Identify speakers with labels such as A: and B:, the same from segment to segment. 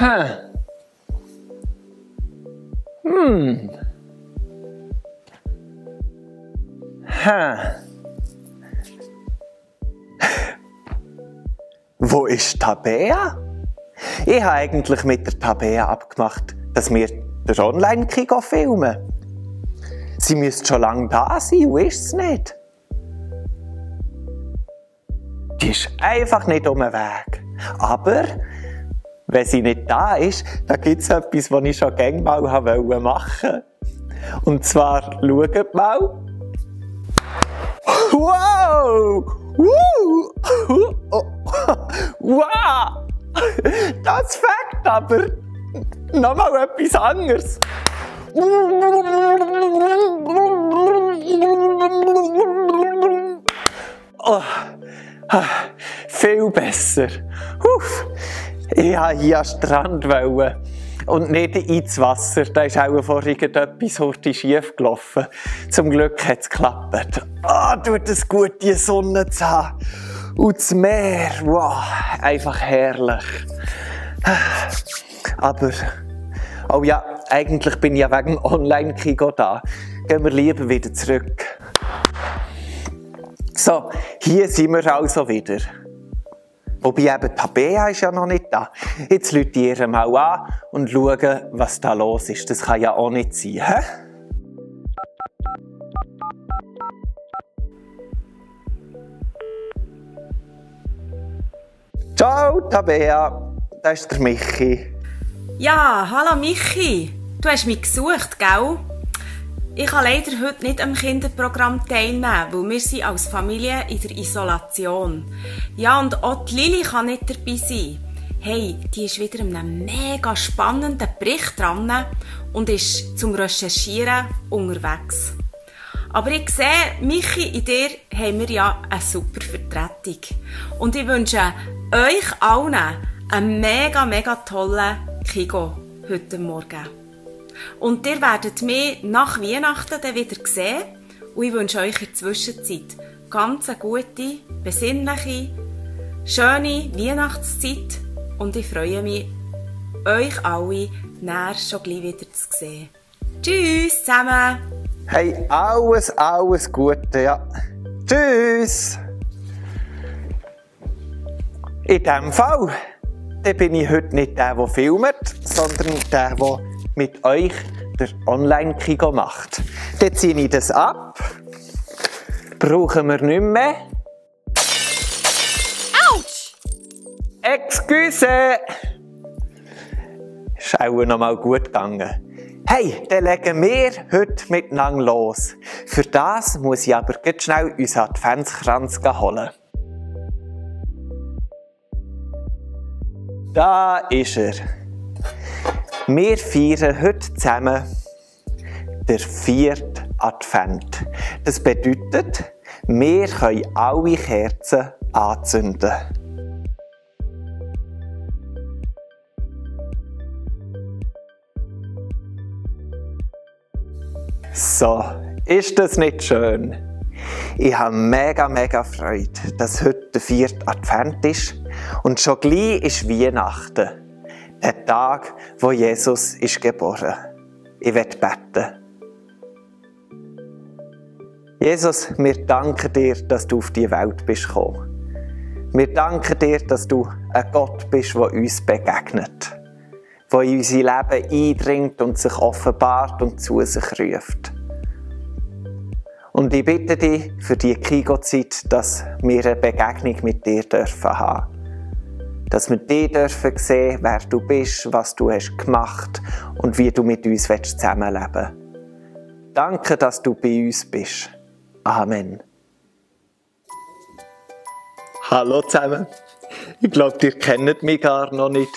A: Hm. Hm. Hm. Wo ist Tabea? Ich habe eigentlich mit der Tabea abgemacht, dass wir den Online-Krieg filmen. Sie müsste schon lange da sein, wo ist es nicht? Die ist einfach nicht um den Weg. Aber wenn sie nicht da ist, dann gibt es etwas, was ich schon gerne mal machen wollte. Und zwar, schaut mal. Wow! Wow! Das fängt aber nochmal etwas anderes. Oh, viel besser. Uff. Ich wollte hier an den Strand wollen. und nicht ins Wasser. Da ist auch vor irgendetwas heute schief gelaufen. Zum Glück hat es geklappt. Ah, oh, tut es gut, die Sonne zu haben. Und das Meer, wow, einfach herrlich. Aber, oh ja, eigentlich bin ich ja wegen Online-Kino da. Gehen wir lieber wieder zurück. So, hier sind wir also wieder. Wobei eben Tabea ist ja noch nicht da. Jetzt ihr mal an und schauen, was da los ist. Das kann ja auch nicht sein, hä? Ciao, Tabea. Das ist der Michi.
B: Ja, hallo Michi. Du hast mich gesucht, gell? Ich kann leider heute nicht am Kinderprogramm teilnehmen, weil wir sind als Familie in der Isolation. Ja, und auch die Lili kann nicht dabei sein. Hey, die ist wieder in einem mega spannenden Bericht dran und ist zum Recherchieren unterwegs. Aber ich sehe, Michi, in dir haben wir ja eine super Vertretung. Und ich wünsche euch allen einen mega, mega tollen Kigo heute Morgen. Und ihr werdet mich nach Weihnachten dann wieder sehen. Und ich wünsche euch in der Zwischenzeit ganz eine gute, besinnliche, schöne Weihnachtszeit. Und ich freue mich, euch alle näher schon gleich wieder zu sehen. Tschüss zusammen!
A: Hey, alles, alles Gute, ja. Tschüss! In diesem Fall bin ich heute nicht der, der filmt, sondern der, der mit euch der Online-Kigo macht. Dann ziehe ich das ab. Brauchen wir nicht mehr.
B: Autsch!
A: Excuse! Ist auch noch mal gut gegangen. Hey, dann legen wir heute miteinander los. Für das muss ich aber ganz schnell unseren Adventskranz holen. Da ist er. Wir feiern heute zusammen den vierten Advent. Das bedeutet, wir können alle Kerzen anzünden. So, ist das nicht schön? Ich habe mega, mega Freude, dass heute der vierte Advent ist und schon gleich ist Weihnachten. Der Tag, wo Jesus ist geboren. Ich werde beten. Jesus, wir danken dir, dass du auf die Welt bist gekommen. Wir danken dir, dass du ein Gott bist, der uns begegnet. Der in unser Leben eindringt und sich offenbart und zu sich ruft. Und ich bitte dich für die Kigo-Zeit, dass wir eine Begegnung mit dir dürfen haben dass wir dich dürfen sehen, wer du bist, was du hast gemacht und wie du mit uns zusammenleben willst. Danke, dass du bei uns bist. Amen. Hallo zusammen. Ich glaube, ihr kennt mich gar noch nicht.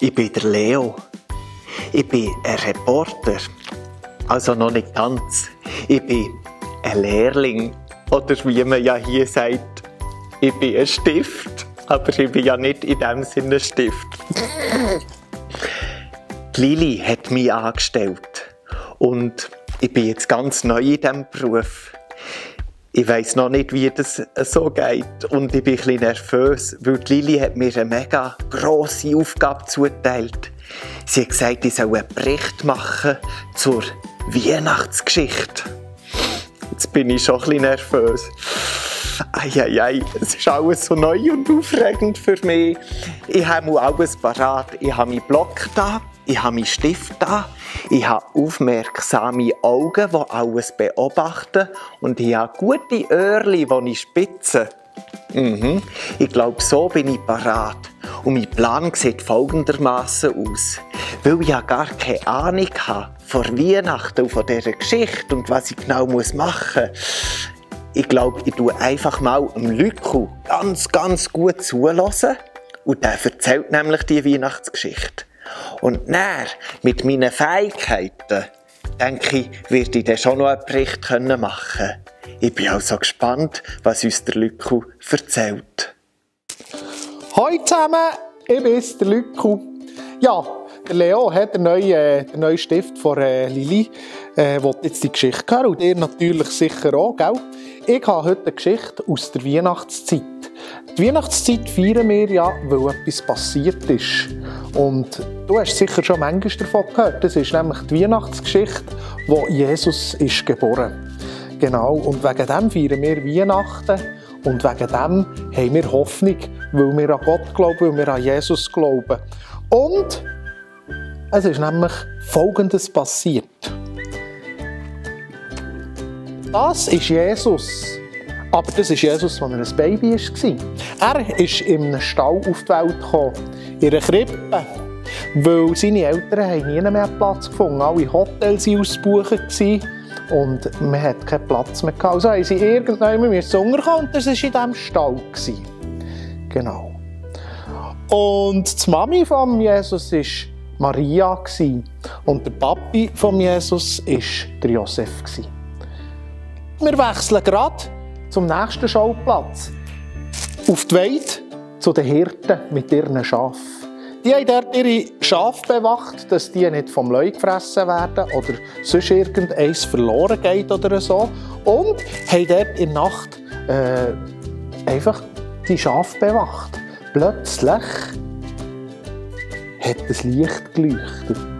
A: Ich bin der Leo. Ich bin ein Reporter. Also noch nicht ganz. Ich bin ein Lehrling. Oder wie man ja hier sagt, ich bin ein Stift. Aber ich bin ja nicht in dem Sinne Stift. Die Lili hat mich angestellt. Und ich bin jetzt ganz neu in diesem Beruf. Ich weiß noch nicht, wie das so geht. Und ich bin ein bisschen nervös, weil Lili hat mir eine mega grosse Aufgabe zugeteilt. Sie hat gesagt, ich soll einen Bericht machen zur Weihnachtsgeschichte. Jetzt bin ich schon ein bisschen nervös. Eieiei, es ist alles so neu und aufregend für mich. Ich habe alles parat. Ich habe meinen Block da, ich habe meinen Stift da, ich habe aufmerksame Augen, die alles beobachten und ich habe gute Öhrchen, die ich spitze. Mhm. Ich glaube, so bin ich parat. Und mein Plan sieht folgendermaßen aus. Weil ich ja gar keine Ahnung habe von Weihnachten und von dieser Geschichte und was ich genau machen muss. Ich glaube, ich tue einfach mal dem Lüku ganz, ganz gut zulassen. Und der erzählt nämlich die Weihnachtsgeschichte. Und dann, mit meinen Fähigkeiten, denke ich, werde ich dann schon noch einen Bericht machen können. Ich bin also gespannt, was uns der Lüku erzählt.
C: Hallo zusammen, ich bin der Lüku. Ja, der Leo hat den neuen, äh, den neuen Stift von äh, Lili. Äh, will jetzt die Geschichte hören und ihr natürlich sicher auch, gell? Ich habe heute eine Geschichte aus der Weihnachtszeit. Die Weihnachtszeit feiern wir ja, weil etwas passiert ist. Und du hast sicher schon manchmal davon gehört. Das ist nämlich die Weihnachtsgeschichte, wo Jesus ist geboren. Genau, und wegen dem feiern wir Weihnachten. Und wegen dem haben wir Hoffnung, weil wir an Gott glauben, weil wir an Jesus glauben. Und es ist nämlich Folgendes passiert. Das ist Jesus. Aber das ist Jesus, als er ein Baby war. Er ist in einem Stall auf die Welt gekommen, in einer Krippe. Weil seine Eltern haben nie mehr Platz gefunden. Alle Hotels waren ausgebucht und man hat keinen Platz mehr gehabt. Also haben sie irgendwann unterkommen und das war in diesem Stall. Genau. Und die Mami von Jesus war Maria und der Papi von Jesus war der Josef. Wir wechseln gerade zum nächsten Schauplatz. Auf die Weide zu den Hirten mit ihren Schafen. Die haben dort ihre Schafe bewacht, dass die nicht vom Leu gefressen werden oder sonst irgendeins verloren geht oder so. Und haben dort in der Nacht äh, einfach die Schafe bewacht. Plötzlich hat das Licht geleuchtet.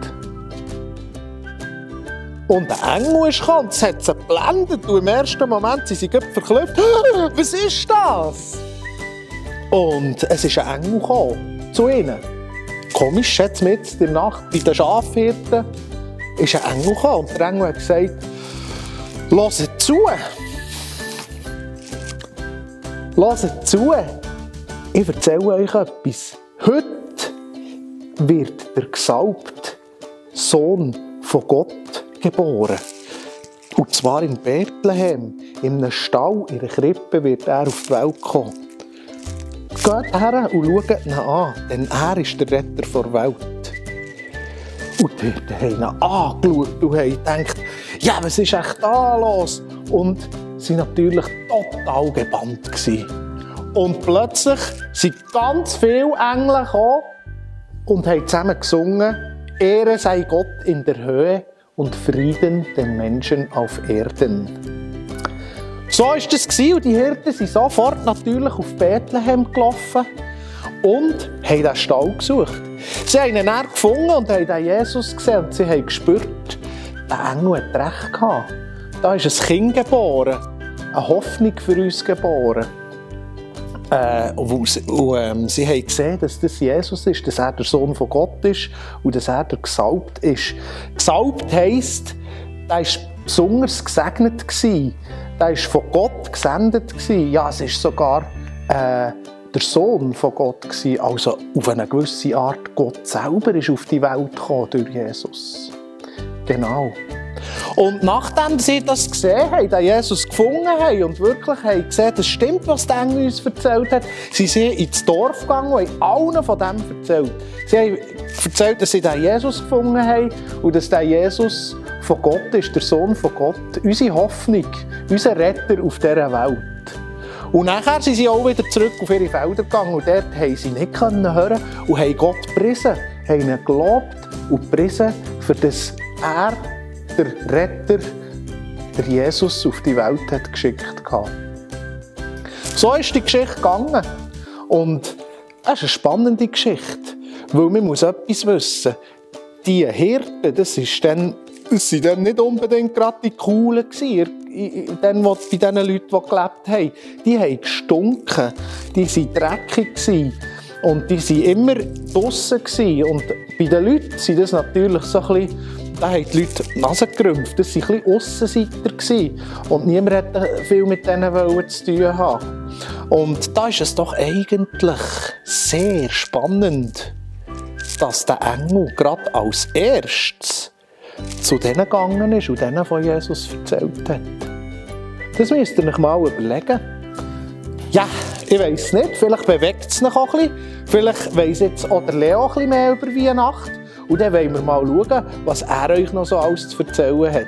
C: Und ein Engel ist gekommen, das hat sie geblendet und im ersten Moment sind sie verklüpft. Was ist das? Und es ist ein Engel gekommen, zu ihnen. Komisch, jetzt mit in der Nacht bei den Schafhirten ist ein Engel gekommen und der Engel hat gesagt, hört zu. Hört zu. Ich erzähle euch etwas. Heute wird der gesalbte Sohn von Gott geboren. Und zwar in Bethlehem, in einem Stall, in einer Krippe, wird er auf die Welt kommen. Geht her und schaut ihn an, denn er ist der Retter der Welt. Und die Hirten haben ihn angeschaut und haben gedacht, ja, was ist echt da los? Und sie waren natürlich total gebannt. Und plötzlich sind ganz viele Engel gekommen und haben zusammen gesungen, Ehre sei Gott in der Höhe und Frieden den Menschen auf Erden. So war das und die Hirten sind sofort natürlich auf Bethlehem gelaufen und haben den Stall gesucht. Sie haben ihn dann gefunden und haben Jesus gesehen und sie haben gespürt, der Engel hat recht gehabt. Da ist ein Kind geboren, eine Hoffnung für uns geboren. Äh, und, und ähm, sie haben gesehen, dass das Jesus ist, dass er der Sohn von Gott ist und dass er der Gesalbt ist. Gesalbt heisst, er war besonders gesegnet. Er war von Gott gesendet. Gewesen. Ja, es ist sogar äh, der Sohn von Gott. Gewesen. Also auf eine gewisse Art, Gott selber ist auf die Welt gekommen durch Jesus. Genau. Und nachdem sie das gesehen haben, den Jesus gefunden haben und wirklich haben gesehen, das stimmt, was der Engel uns erzählt hat, sind sie ins Dorf gegangen und haben allen von dem erzählt. Sie haben erzählt, dass sie den Jesus gefunden haben und dass der Jesus von Gott ist, der Sohn von Gott, unsere Hoffnung, unser Retter auf dieser Welt. Und nachher sind sie auch wieder zurück auf ihre Felder gegangen und dort haben sie nicht hören und haben Gott gepriesen, haben ihn gelobt und gepriesen, für das er der Retter der Jesus auf die Welt hat geschickt hat. So ist die Geschichte gegangen. Und es ist eine spannende Geschichte, weil man muss etwas wissen. Die Hirten, das, ist dann, das sind dann nicht unbedingt gerade die Coolen dann, bei den Leuten, die gelebt haben. Die haben gestunken, die waren dreckig. Gewesen. Und die waren immer draussen. Und bei den Leuten sind das natürlich so ein bisschen, da haben die Leute die Nase gerümpft. Das waren ein Aussenseiter. Und niemand wollte viel mit denen zu tun haben. Und da ist es doch eigentlich sehr spannend, dass der Engel gerade als erstes zu denen gegangen ist und denen von Jesus erzählt hat. Das müsst ihr euch mal überlegen. Ja, ich weiß nicht, vielleicht bewegt es noch ein bisschen. Vielleicht weiss jetzt auch Leo ein bisschen mehr über Weihnachten. Und dann wollen wir mal schauen, was er euch noch so alles zu erzählen hat.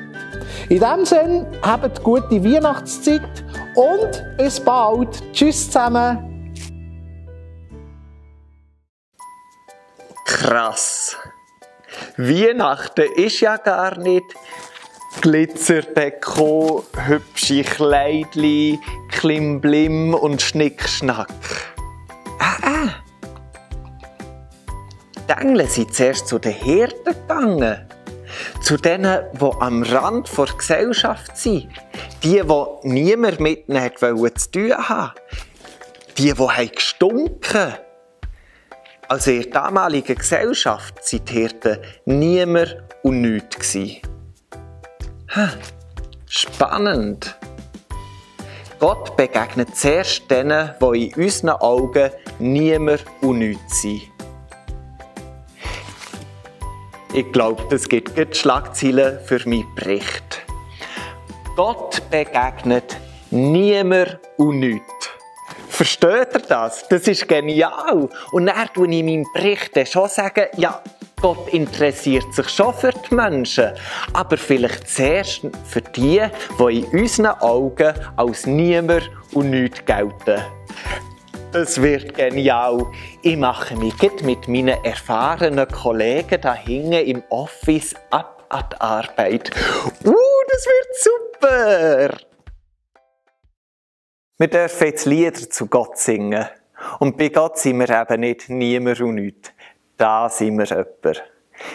C: In diesem Sinne, habt gute Weihnachtszeit und bis bald. Tschüss zusammen.
A: Krass. Weihnachten ist ja gar nicht Glitzerdeko, hübsche Kleidli, Klimblim und Schnickschnack. Ah, ah. Die Engel sind zuerst zu den Hirten gegangen. Zu denen, die am Rand der Gesellschaft sind. Die, die niemand mit ihnen zu tun haben. Die, die gestunken haben. Also in der damaligen Gesellschaft waren die Hirten niemand und nichts. Spannend. Gott begegnet zuerst denen, die in unseren Augen niemand und nichts sind. Ich glaube, das gibt gute Schlagzeilen für meinen Bericht. Gott begegnet niemand und nichts. Versteht ihr das? Das ist genial. Und dann tue ich in meinem Bericht schon sagen, ja, Gott interessiert sich schon für die Menschen, aber vielleicht zuerst für die, die in unseren Augen als niemand und nichts gelten. Das wird genial. Ich mache mich mit meinen erfahrenen Kollegen da hinten im Office ab an die Arbeit. Uh, das wird super! Wir dürfen jetzt Lieder zu Gott singen. Und bei Gott sind wir eben nicht niemand und nichts. Da sind wir jemand.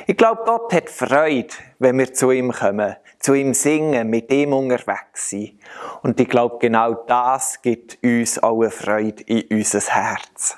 A: Ich glaube, Gott hat Freude, wenn wir zu ihm kommen, zu ihm singen, mit ihm unterwegs sind. Und ich glaube, genau das gibt uns auch eine Freude in unser Herz.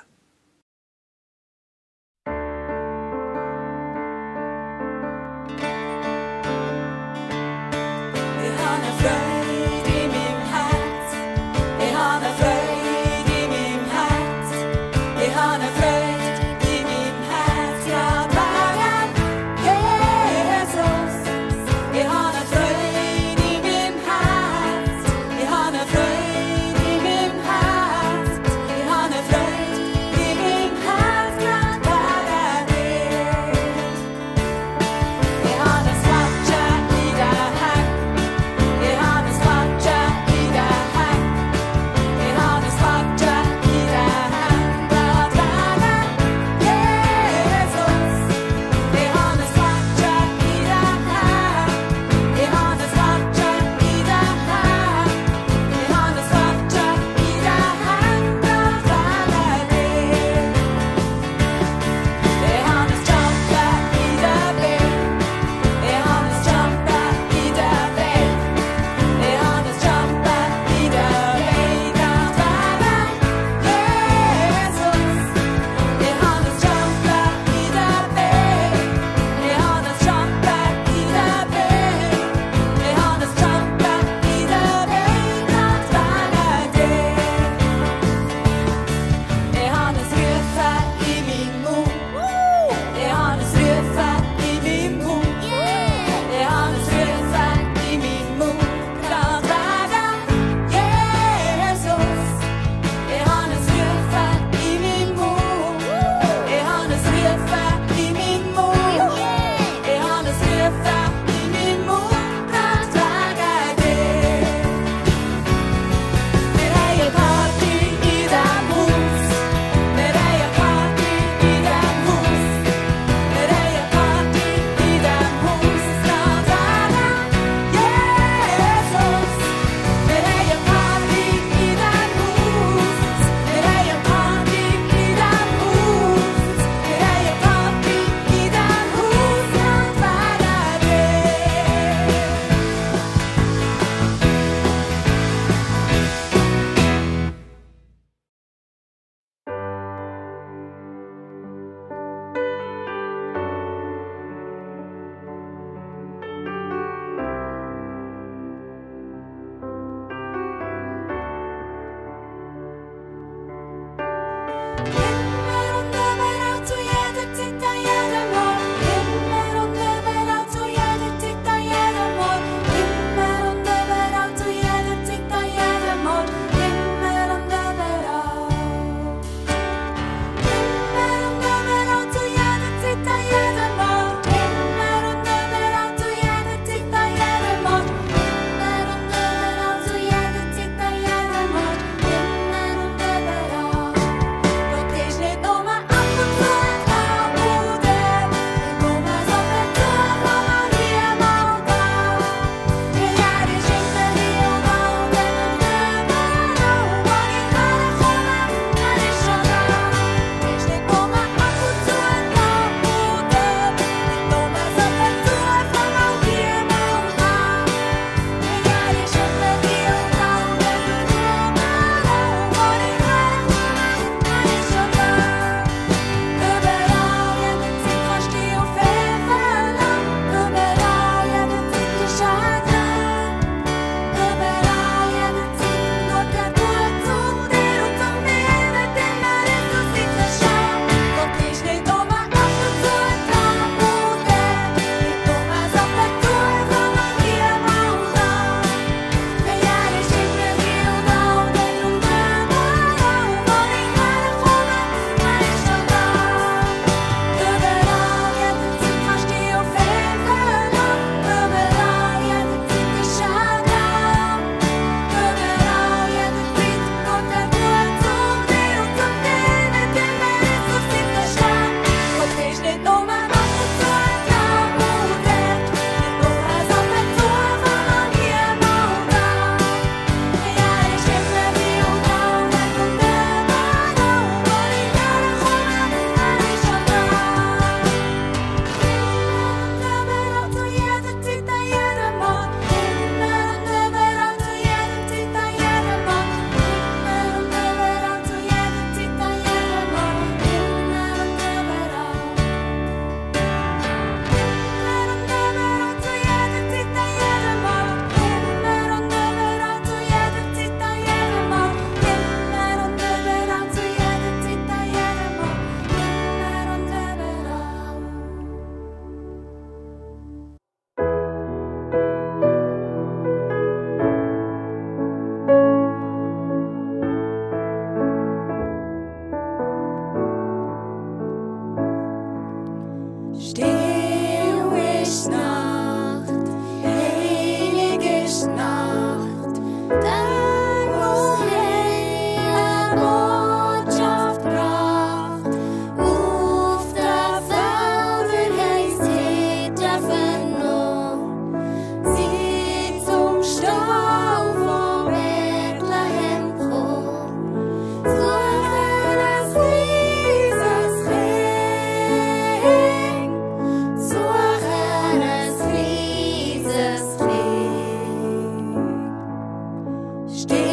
A: Steh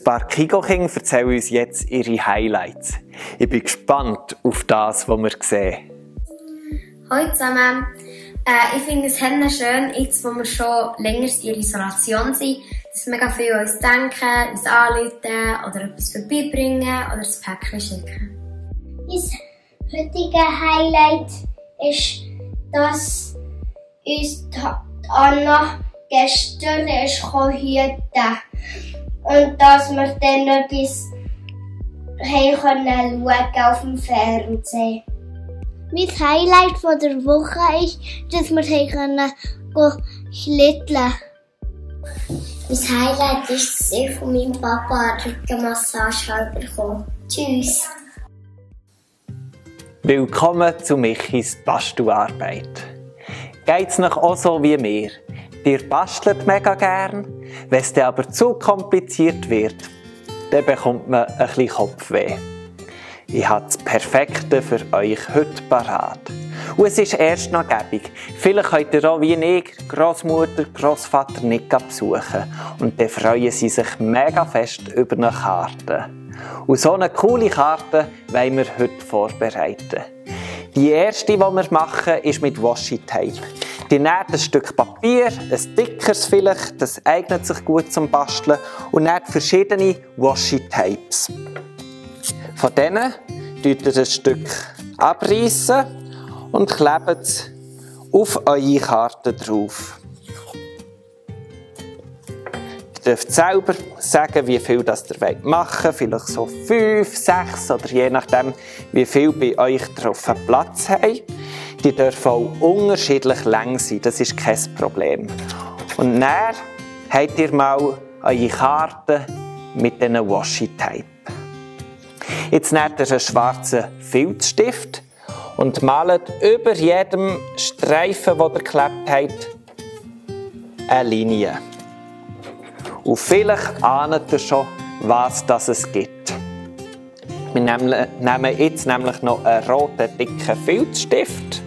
A: Ein paar Kigo-Kinder erzählen uns jetzt ihre Highlights. Ich bin gespannt auf das, was wir sehen.
D: Hallo zusammen. Äh, ich finde es schön, jetzt wo wir schon länger in Isolation sind, dass mega viel an uns denken, uns anrufen oder etwas vorbeibringen oder ein Päckchen schicken.
E: Mein heutiges Highlight ist, dass uns Anna gestern ist hüten und dass wir dann etwas haben können schauen auf dem Fernsehen. Mein Highlight von der Woche ist, dass wir können schlitteln Mein Highlight ist, dass ich von meinem Papa eine Rückenmassage bekommen Tschüss.
A: Willkommen zu Michis Bastelarbeit. Geht's noch auch so wie mir? Ihr bastelt mega gern, wenn es aber zu kompliziert wird, dann bekommt man ein bisschen Kopfweh. Ich habe das Perfekte für euch heute parat. Und es ist erst noch gäbig. Vielleicht könnt ihr auch wie ich Großmutter, Großvater nicht besuchen. Und dann freuen sie sich mega fest über eine Karte. Und so eine coole Karte wollen wir heute vorbereiten. Die erste, die wir machen, ist mit Washi-Tape. Die näht ein Stück Papier, ein dickeres vielleicht, das eignet sich gut zum Basteln und näht verschiedene Washi-Tapes. Von denen tut ihr ein Stück abreißen und klebt es auf eure Karte drauf. Dürft selber sagen, wie viel das ihr machen wollt. Vielleicht so fünf, sechs oder je nachdem, wie viel bei euch drauf Platz haben. Die dürfen auch unterschiedlich lang sein, das ist kein Problem. Und dann habt ihr mal eure Karte mit diesen Washi-Tape. Jetzt nehmt ihr einen schwarzen Filzstift und malt über jedem Streifen, den ihr geklebt habt, eine Linie. Und vielleicht ahnt ihr schon, was das es gibt. Wir nehmen jetzt nämlich noch einen roten, dicken Filzstift.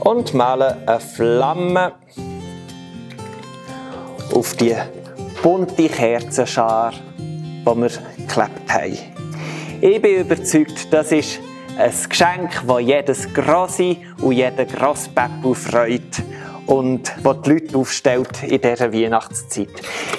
A: Und malen eine Flamme auf die bunte Kerzenschar, die wir geklebt haben. Ich bin überzeugt, das ist ein Geschenk, das jedes Grossi und jeder Grosspäppel freut und das die Leute aufstellt in dieser Weihnachtszeit.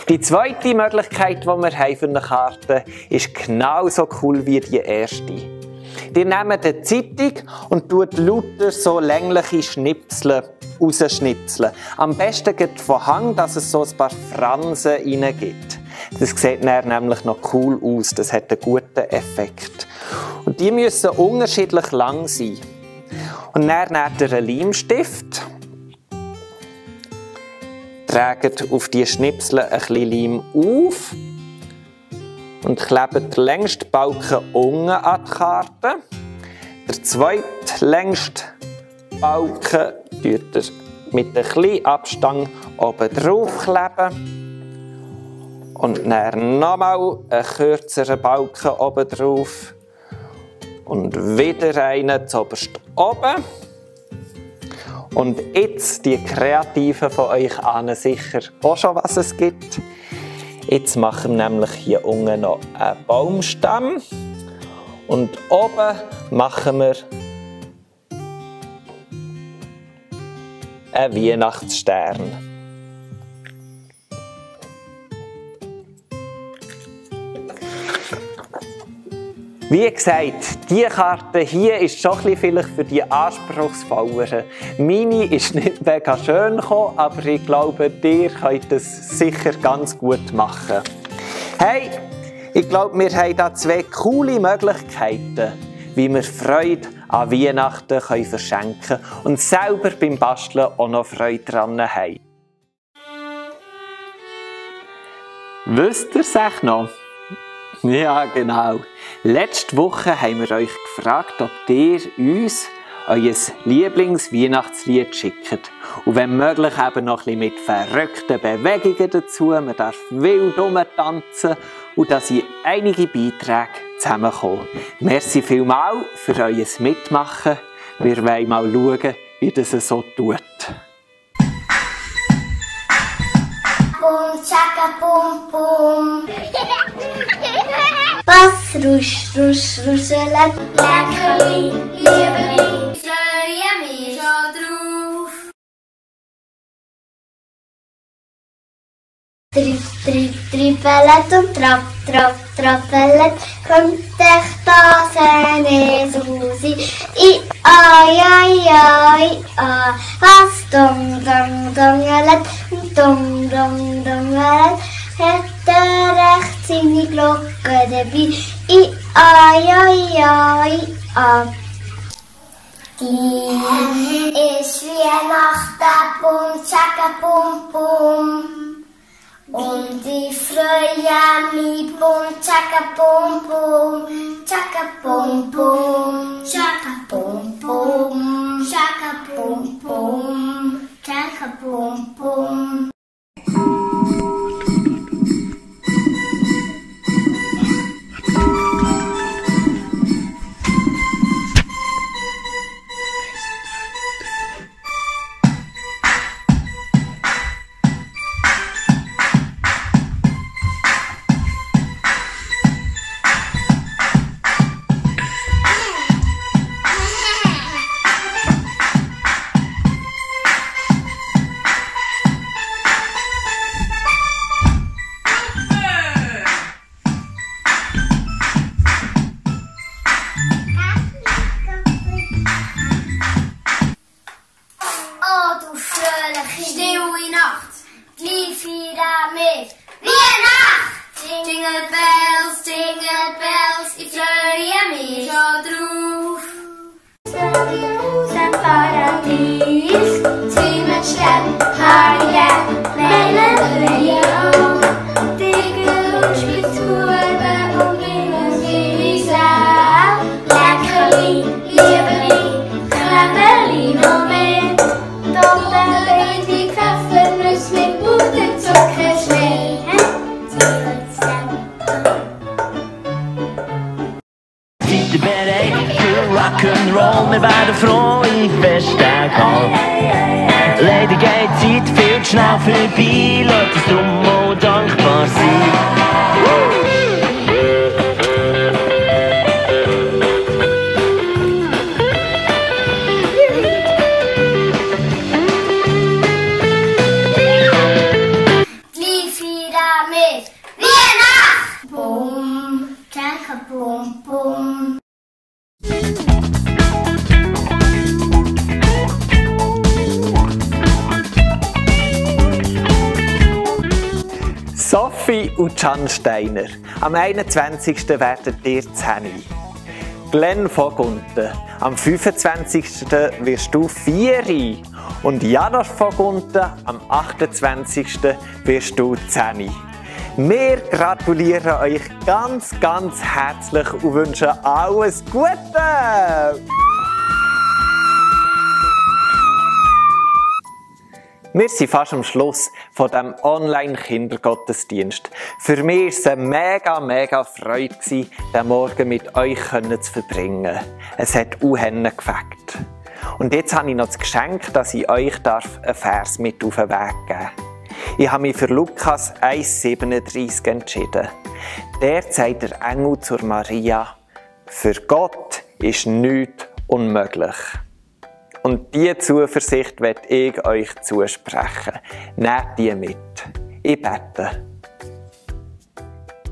A: Die zweite Möglichkeit, die wir haben für eine Karte ist genauso cool wie die erste. Ihr nehmt eine Zeitung und tut lauter so längliche Schnipsel rausschnipseln. Am besten geht von Hang, dass es so ein paar Fransen reingibt. Das sieht nämlich noch cool aus, das hat einen guten Effekt. Und die müssen unterschiedlich lang sein. Und dann nehmt ihr einen Leimstift, trägt auf die Schnipsel ein bisschen Leim auf und klebt den längsten Balken unten an die Karte. Der zweite längste Balken tut ihr mit einem kleinen Abstand oben drauf kleben. Und dann nochmal einen kürzeren Balken oben drauf. Und wieder einen zuoberst oben. Und jetzt die Kreativen von euch ahnen sicher auch schon, was es gibt. Jetzt machen wir nämlich hier unten noch einen Baumstamm. Und oben machen wir einen Weihnachtsstern. Wie gesagt, diese Karte hier ist schon vielleicht für die Anspruchsvolleren. Meine ist nicht mega schön gekommen, aber ich glaube, ihr könnt es sicher ganz gut machen. Hey, ich glaube, wir haben hier zwei coole Möglichkeiten, wie wir Freude an Weihnachten können verschenken können und selber beim Basteln auch noch Freude daran haben. Wisst ihr es noch? Ja, genau. Letzte Woche haben wir euch gefragt, ob ihr uns euer Lieblings-Weihnachtslied schickt. Und wenn möglich eben noch ein bisschen mit verrückten Bewegungen dazu. Man darf wild tanzen und da sind einige Beiträge zusammengekommen. Merci vielmals für euer Mitmachen. Wir wollen mal schauen, wie das so tut.
E: bum, tschakka bum bum. Bas rusz, rusz, ruszelek, lekali, jebli, żelejemy żodrów. Trip, trip, tripeletum, trop, trop, tropelet, kontech seny zuzi i oj, oj, oj, o, was dum, dum, dum, jelet, dum, dum, dum, jelet, heterech, sini klocka det blir i aj, aj, aj, aj. Ich wir nach da bum, tschakka bum, bum. Und die Fröja mi bum, tschakka bum, bum, tschakka bum, bum, tschakka bum, bum, tschakka bum, bum, tschakka bum, bum.
F: Schnell vorbei. Lasst uns drum auch
A: Am 21. werden ihr 10. Glenn Vogunten. Am 25. wirst du 4. Und Janosch Vogunten. Am 28. wirst du 10. Wir gratulieren euch ganz, ganz herzlich und wünschen alles Gute! Wir sind fast am Schluss von dem Online-Kindergottesdienst. Für mich war es eine mega, mega Freude, diesen Morgen mit euch zu verbringen. Es hat unheimlich gefällt. Und jetzt habe ich noch das Geschenk, dass ich euch einen Vers mit auf den Weg geben darf. Ich habe mich für Lukas 1,37 entschieden. Der sagt der Engel zur Maria, für Gott ist nichts unmöglich. Und diese Zuversicht werde ich euch zusprechen. Nehmt die mit. Ich bete.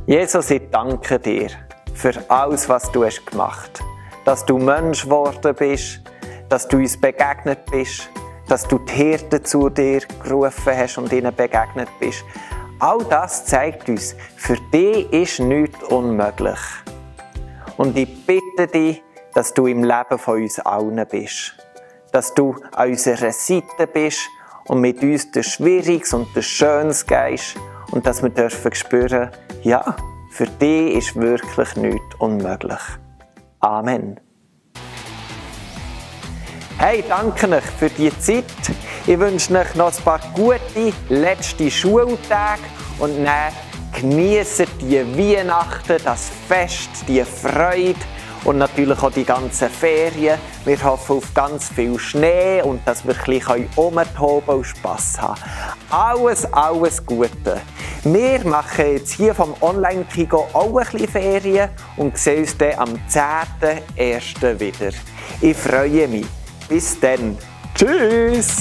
A: Jesus, ich danke dir für alles, was du hast gemacht Dass du Mensch geworden bist, dass du uns begegnet bist, dass du die Hirten zu dir gerufen hast und ihnen begegnet bist. All das zeigt uns, für dich ist nichts unmöglich. Und ich bitte dich, dass du im Leben von uns allen bist dass du an unserer Seite bist und mit uns der Schwieriges und der Schönes gehst und dass wir dürfen spüren, ja, für dich ist wirklich nichts unmöglich. Amen. Hey, danke euch für die Zeit. Ich wünsche euch noch ein paar gute letzte Schultage und dann genießt die Weihnachten, das Fest, die Freude und natürlich auch die ganzen Ferien. Wir hoffen auf ganz viel Schnee und dass wir ein bisschen umtoben und Spass haben Alles, alles Gute. Wir machen jetzt hier vom Online-Kigo auch ein bisschen Ferien und sehen uns dann am 10.01. wieder. Ich freue mich. Bis dann. Tschüss!